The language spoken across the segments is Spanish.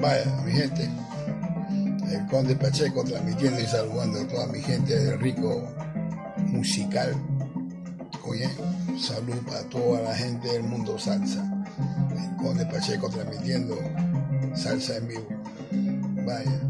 Vaya, mi gente. El Conde Pacheco transmitiendo y saludando a toda mi gente del rico musical. Oye, salud para toda la gente del mundo salsa. El Conde Pacheco transmitiendo salsa en vivo. Vaya.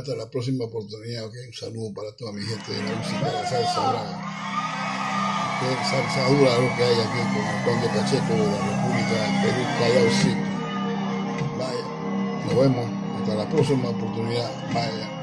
hasta la próxima oportunidad. Okay, un saludo para toda mi gente de la música de la salsa brava. Okay, salsa dura lo que hay aquí con Antonio Pacheco de la República del Perú, Callao City. Vaya, nos vemos. Hasta la próxima oportunidad. Vaya.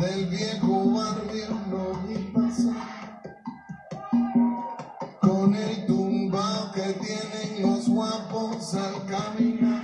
del viejo barrio no vi pasar con el tumbao que tienen los guapos al caminar.